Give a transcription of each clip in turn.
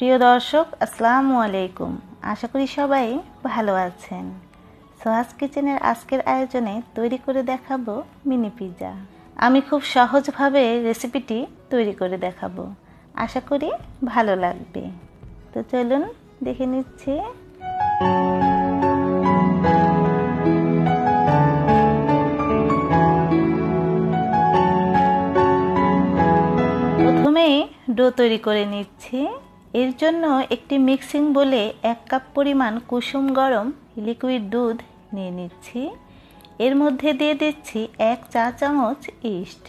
প্রিয় দর্শক, আসসালামু আলাইকুম। আশা করি সবাই ভালো আছেন। সোহাস কিচেনের আজকের আয়োজনে তৈরি করে দেখাবো মিনি পিৎজা আমি খুব সহজভাবে রেসিপিটি তৈরি করে দেখাবো। আশা করি ভালো লাগবে। তো চলুন দেখে নিচ্ছি। প্রথমেই ডো তৈরি করে নিচ্ছি। এর জন্য একটি মিক্সিং বলে এক কাপ পরিমাণ কুসুম গরম লিকুইড দুধ নিয়ে নিচ্ছি। এর মধ্যে দিয়ে দিচ্ছি এক চা চামচ ইস্ট।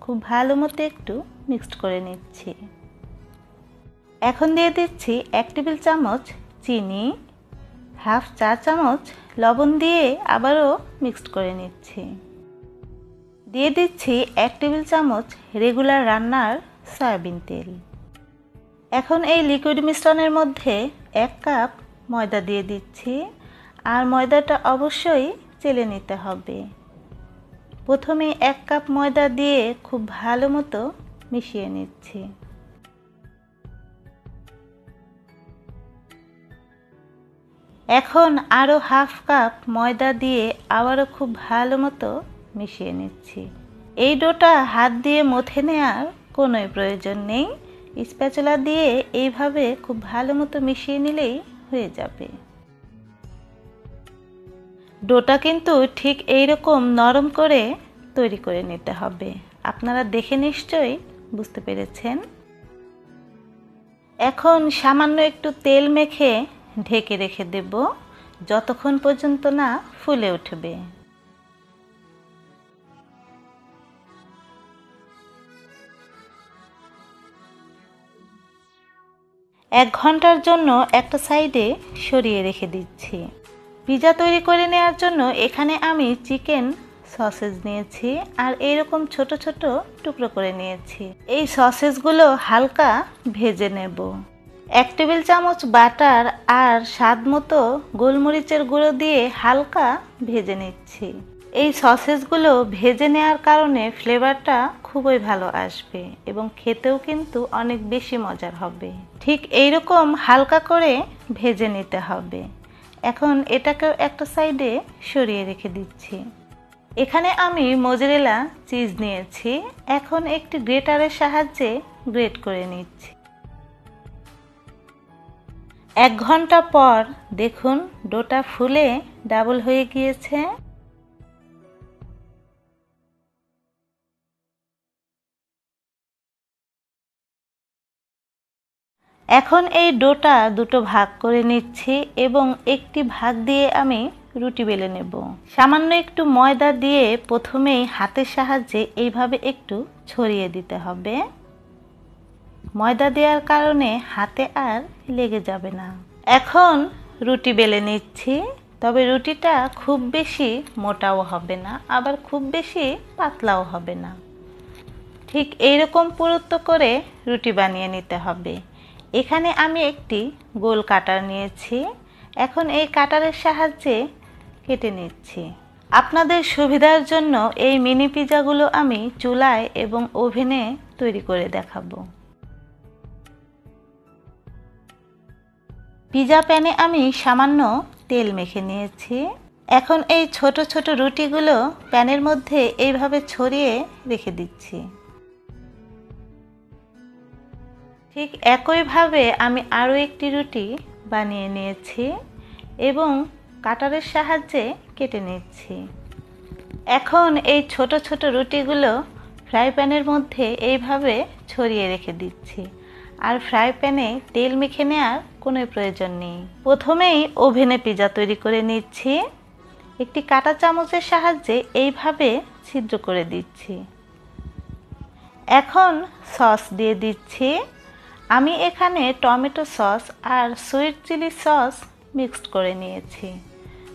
খুব ভালো মতো একটু মিক্সড করে নিচ্ছি। এখন দিয়ে দিচ্ছি এক টেবিল চামচ চিনি, হাফ চা চামচ লবণ দিয়ে আবারও মিক্সড করে নিচ্ছি। দিয়ে দিচ্ছি এক টেবিল চামচ রেগুলার রান্নার সয়াবিন তেল। এখন এই লিকুইড মিশ্রণের মধ্যে এক কাপ ময়দা দিয়ে দিচ্ছি, আর ময়দাটা অবশ্যই চেলে নিতে হবে। প্রথমে এক কাপ ময়দা দিয়ে খুব ভালো মতো মিশিয়ে নিচ্ছি। এখন আরও হাফ কাপ ময়দা দিয়ে আবারও খুব ভালো মতো মিশিয়ে নিচ্ছি। এই ডোটা হাত দিয়ে মথে নেওয়ার কোনোই প্রয়োজন নেই। স্প্যাচুলা দিয়ে এইভাবে খুব ভালো মতো মিশিয়ে নিলেই হয়ে যাবে। ডোটা কিন্তু ঠিক এইরকম নরম করে তৈরি করে নিতে হবে। আপনারা দেখে নিশ্চয়ই বুঝতে পেরেছেন। এখন সামান্য একটু তেল মেখে ঢেকে রেখে দেব, যতক্ষণ পর্যন্ত না ফুলে উঠবে। এক ঘণ্টার জন্য একটা সাইডে সরিয়ে রেখে দিচ্ছি। পিজা তৈরি করে নেওয়ার জন্য এখানে আমি চিকেন সসেজ নিয়েছি আর এইরকম ছোট ছোট টুকরো করে নিয়েছি। এই সসেজগুলো হালকা ভেজে নেব। এক টেবিল চামচ বাটার আর স্বাদ মতো গোলমরিচের গুঁড়ো দিয়ে হালকা ভেজে নিচ্ছি। এই সসেজগুলো ভেজে নেওয়ার কারণে ফ্লেভারটা খুবই ভালো আসবে এবং খেতেও কিন্তু অনেক বেশি মজার হবে। ঠিক এই রকম হালকা করে ভেজে নিতে হবে। এখন এটাকেও একটা সাইডে সরিয়ে রেখে দিচ্ছি। এখানে আমি মোজরেলা চিজ নিয়েছি। এখন একটি গ্রেটারের সাহায্যে গ্রেট করে নিচ্ছি। এক ঘণ্টা পর দেখুন ডোটা ফুলে ডাবল হয়ে গিয়েছে। এখন এই ডোটা দুটো ভাগ করে নিচ্ছি এবং একটি ভাগ দিয়ে আমি রুটি বেলে নেব। সামান্য একটু ময়দা দিয়ে প্রথমেই হাতের সাহায্যে এইভাবে একটু ছড়িয়ে দিতে হবে। ময়দা দেওয়ার কারণে হাতে আর লেগে যাবে না। এখন রুটি বেলে নিচ্ছি, তবে রুটিটা খুব বেশি মোটাও হবে না, আবার খুব বেশি পাতলাও হবে না। ঠিক এইরকম পুরুত্ব করে রুটি বানিয়ে নিতে হবে। এখানে আমি একটি গোল কাটার নিয়েছি। এখন এই কাটারের সাহায্যে কেটে নিচ্ছি। আপনাদের সুবিধার জন্য এই মিনি পিজাগুলো আমি চুলায় এবং ওভেনে তৈরি করে দেখাবো। পিজা প্যানে আমি সামান্য তেল মেখে নিয়েছি। এখন এই ছোট ছোট রুটিগুলো প্যানের মধ্যে এইভাবে ছড়িয়ে রেখে দিচ্ছি। ঠিক একইভাবে আমি আরও একটি রুটি বানিয়ে নিয়েছি এবং কাটারের সাহায্যে কেটে নিচ্ছি। এখন এই ছোট ছোট রুটিগুলো ফ্রাই প্যানের মধ্যে এইভাবে ছড়িয়ে রেখে দিচ্ছি। আর ফ্রাই প্যানে তেল মেখে নেওয়ার কোনো প্রয়োজন নেই। প্রথমেই ওভেনে পিজা তৈরি করে নিচ্ছি। একটি কাটা চামচের সাহায্যে এইভাবে ছিদ্র করে দিচ্ছি। এখন সস দিয়ে দিচ্ছি। আমি এখানে টমেটো সস আর সুইট চিলি সস মিক্সড করে নিয়েছি।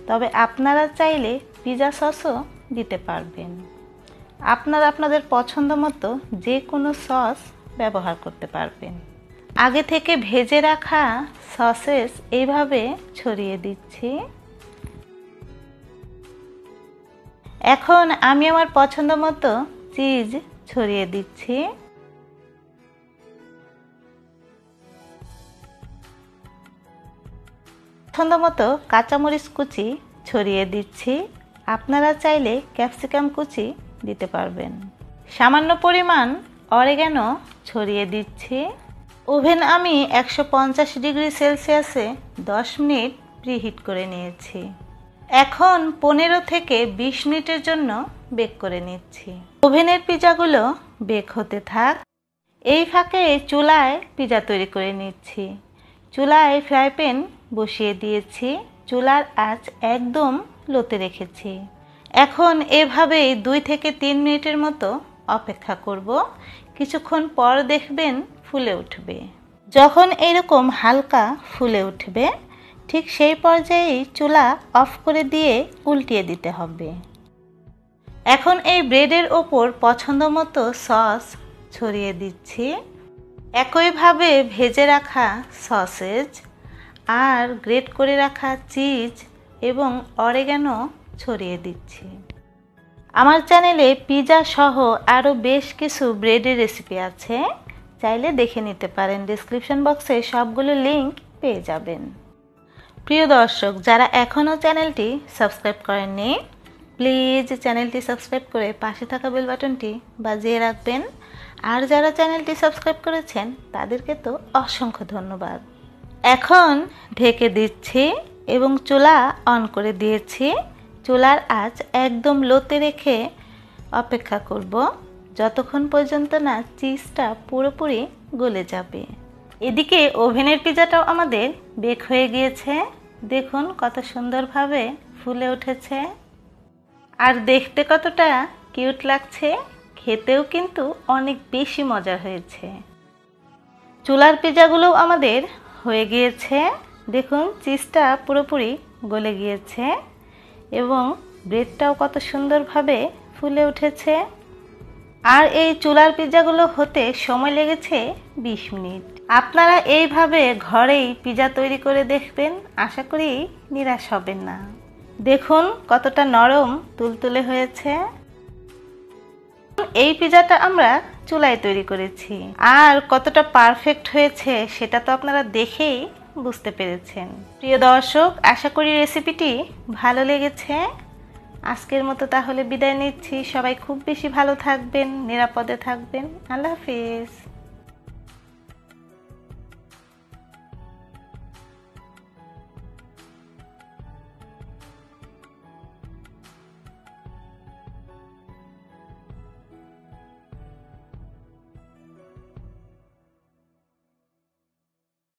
তবে আপনারা চাইলে পিজা সসও দিতে পারবেন। আপনারা আপনাদের পছন্দ মতো যে কোনো সস ব্যবহার করতে পারবেন। আগে থেকে ভেজে রাখা সসেস এইভাবে ছড়িয়ে দিচ্ছি। এখন আমি আমার পছন্দ মতো চিজ ছড়িয়ে দিচ্ছি। পছন্দ মতো কাঁচামরিচ কুচি ছড়িয়ে দিচ্ছি। আপনারা চাইলে ক্যাপসিকাম কুচি দিতে পারবেন। সামান্য পরিমাণ অরেগানো ছড়িয়ে দিচ্ছি। ওভেন আমি একশো পঞ্চাশ ডিগ্রি সেলসিয়াসে দশ মিনিট প্রিহিট করে নিয়েছি। এখন পনেরো থেকে বিশ মিনিটের জন্য বেক করে নিচ্ছি। ওভেনের পিজাগুলো বেক হতে থাক। এই ফাঁকে চুলায় পিজা তৈরি করে নিচ্ছি। চুলায় ফ্রাই প্যান বসিয়ে দিয়েছি, চুলার আঁচ একদম লোতে রেখেছি। এখন এভাবেই দুই থেকে তিন মিনিটের মতো অপেক্ষা করব। কিছুক্ষণ পর দেখবেন ফুলে উঠবে। যখন এরকম হালকা ফুলে উঠবে, ঠিক সেই পর্যায়েই চুলা অফ করে দিয়ে উল্টিয়ে দিতে হবে। এখন এই ব্রেডের ওপর পছন্দ মতো সস ছড়িয়ে দিচ্ছি। একইভাবে ভেজে রাখা সসেজ আর গ্রেট করে রাখা চিজ এবং অরেগানো ছড়িয়ে দিচ্ছি। আমার চ্যানেলে পিজা সহ আরও বেশ কিছু ব্রেডের রেসিপি আছে। চাইলে দেখে নিতে পারেন। ডিসক্রিপশন বক্সে সবগুলো লিংক পেয়ে যাবেন। প্রিয় দর্শক, যারা এখনও চ্যানেলটি সাবস্ক্রাইব করেননি প্লিজ চ্যানেলটি সাবস্ক্রাইব করে পাশে থাকা বেল বাটনটি বাজিয়ে রাখবেন। আর যারা চ্যানেলটি সাবস্ক্রাইব করেছেন, তাদেরকে তো অসংখ্য ধন্যবাদ। এখন ঢেকে দিচ্ছি এবং চুলা অন করে দিয়েছি। চুলার আঁচ একদম লোতে রেখে অপেক্ষা করব। যতক্ষণ পর্যন্ত না চিজটা পুরোপুরি গলে যাবে। এদিকে ওভেনের পিজাটাও আমাদের বেক হয়ে গিয়েছে। দেখুন কত সুন্দরভাবে ফুলে উঠেছে। আর দেখতে কতটা কিউট লাগছে, খেতেও কিন্তু অনেক বেশি মজা হয়েছে। চুলার পিজাগুলোও আমাদের হয়ে গিয়েছে। দেখুন চিজটা পুরোপুরি গলে গিয়েছে এবং ব্রেডটাও কত সুন্দরভাবে ফুলে উঠেছে। আর এই চুলার পিৎজাগুলো হতে সময় লেগেছে বিশ মিনিট। আপনারা এইভাবে ঘরেই পিৎজা তৈরি করে দেখবেন, আশা করি নিরাশ হবেন না। দেখুন, কতটা নরম তুলতুলে হয়েছে। এই পিজাটা আমরা চুলায় তৈরি করেছি। আর কতটা পারফেক্ট হয়েছে সেটা তো আপনারা দেখেই বুঝতে পেরেছেন। প্রিয় দর্শক, আশা করি রেসিপিটি ভালো লেগেছে। আজকের মতো তাহলে বিদায় নিচ্ছি। সবাই খুব বেশি ভালো থাকবেন, নিরাপদে থাকবেন। আল্লাহ হাফিজ।